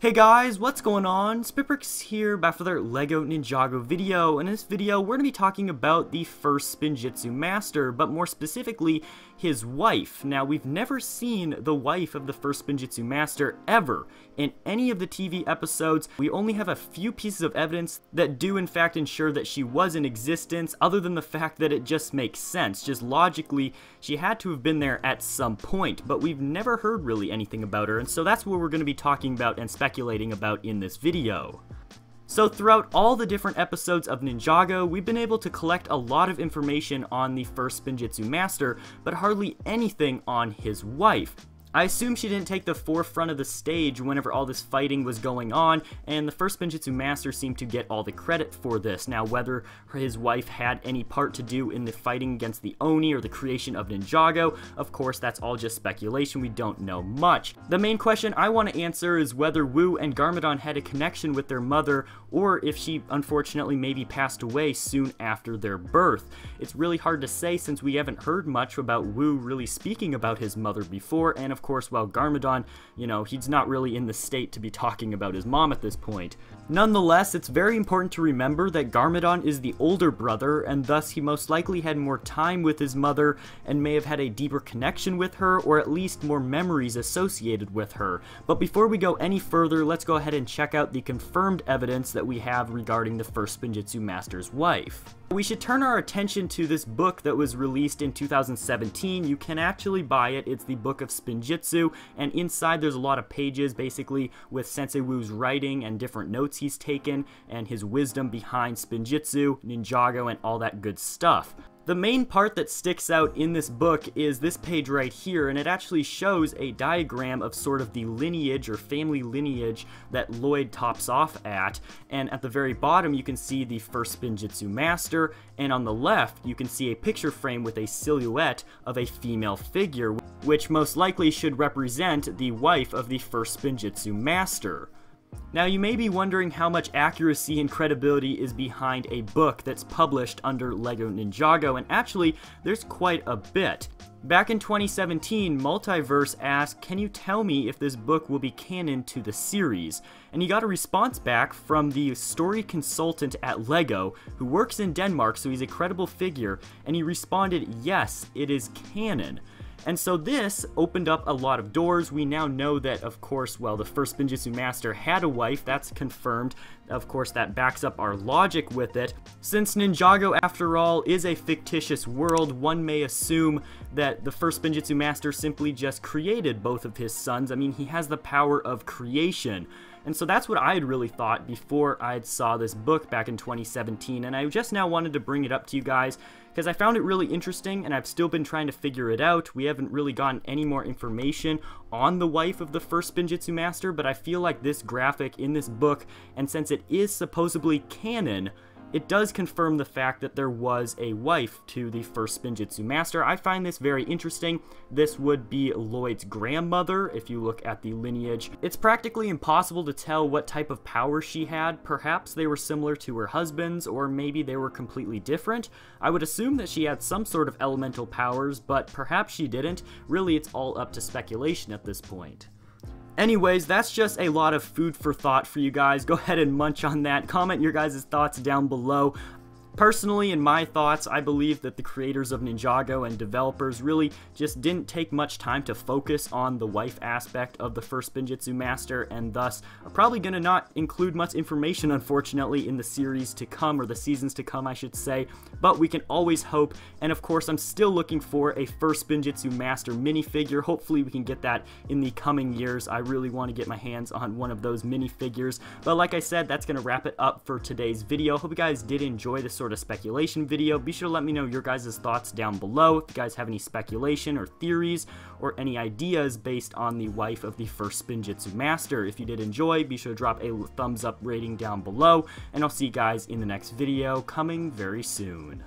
Hey guys, what's going on? SpitBrix here back for their LEGO Ninjago video. In this video, we're going to be talking about the first Spinjitzu Master, but more specifically, his wife. Now, we've never seen the wife of the first Spinjitzu Master ever in any of the TV episodes. We only have a few pieces of evidence that do in fact ensure that she was in existence, other than the fact that it just makes sense. Just logically, she had to have been there at some point, but we've never heard really anything about her, and so that's what we're going to be talking about and speculating about in this video. So throughout all the different episodes of Ninjago, we've been able to collect a lot of information on the first Spinjitzu Master, but hardly anything on his wife. I assume she didn't take the forefront of the stage whenever all this fighting was going on, and the first Spinjitzu Master seemed to get all the credit for this. Now, whether his wife had any part to do in the fighting against the Oni or the creation of Ninjago, of course, that's all just speculation, we don't know much. The main question I want to answer is whether Wu and Garmadon had a connection with their mother, or if she unfortunately maybe passed away soon after their birth. It's really hard to say since we haven't heard much about Wu really speaking about his mother before, and of of course, while Garmadon, you know, he's not really in the state to be talking about his mom at this point. Nonetheless, it's very important to remember that Garmadon is the older brother, and thus he most likely had more time with his mother and may have had a deeper connection with her, or at least more memories associated with her. But before we go any further, let's go ahead and check out the confirmed evidence that we have regarding the first Spinjitzu Master's wife. We should turn our attention to this book that was released in 2017. You can actually buy it. It's the Book of Spinjitzu, and inside there's a lot of pages basically with Sensei Wu's writing and different notes he's taken and his wisdom behind Spinjitzu, Ninjago, and all that good stuff. The main part that sticks out in this book is this page right here, and it actually shows a diagram of sort of the lineage or family lineage that Lloyd tops off at, and at the very bottom you can see the first Spinjitzu master, and on the left you can see a picture frame with a silhouette of a female figure, which most likely should represent the wife of the first Spinjitzu master. Now you may be wondering how much accuracy and credibility is behind a book that's published under LEGO Ninjago, and actually, there's quite a bit. Back in 2017, Multiverse asked, can you tell me if this book will be canon to the series? And he got a response back from the story consultant at LEGO, who works in Denmark, so he's a credible figure, and he responded, yes, it is canon. And so this opened up a lot of doors. We now know that, of course, well, the first Spinjitzu Master had a wife. That's confirmed. Of course, that backs up our logic with it. Since Ninjago, after all, is a fictitious world, one may assume that the first Spinjitzu Master simply just created both of his sons. I mean, he has the power of creation. And so that's what I had really thought before I saw this book back in 2017, and I just now wanted to bring it up to you guys because I found it really interesting and I've still been trying to figure it out. We haven't really gotten any more information on the wife of the first Spinjitzu Master, but I feel like this graphic in this book, and since it is supposedly canon, it does confirm the fact that there was a wife to the first Spinjitzu Master. I find this very interesting. This would be Lloyd's grandmother, if you look at the lineage. It's practically impossible to tell what type of power she had. Perhaps they were similar to her husband's, or maybe they were completely different. I would assume that she had some sort of elemental powers, but perhaps she didn't. Really, it's all up to speculation at this point. Anyways, that's just a lot of food for thought for you guys. Go ahead and munch on that. Comment your guys' thoughts down below. Personally, in my thoughts, I believe that the creators of Ninjago and developers really just didn't take much time to focus on the wife aspect of the first Spinjitzu Master, and thus are probably going to not include much information, unfortunately, in the series to come, or the seasons to come, I should say, but we can always hope, and of course, I'm still looking for a first Spinjitzu Master minifigure. Hopefully, we can get that in the coming years. I really want to get my hands on one of those minifigures, but like I said, that's going to wrap it up for today's video. Hope you guys did enjoy this sort of speculation video. Be sure to let me know your guys' thoughts down below. If you guys have any speculation or theories or any ideas based on the wife of the first Spinjitzu Master. If you did enjoy, be sure to drop a thumbs up rating down below, and I'll see you guys in the next video coming very soon.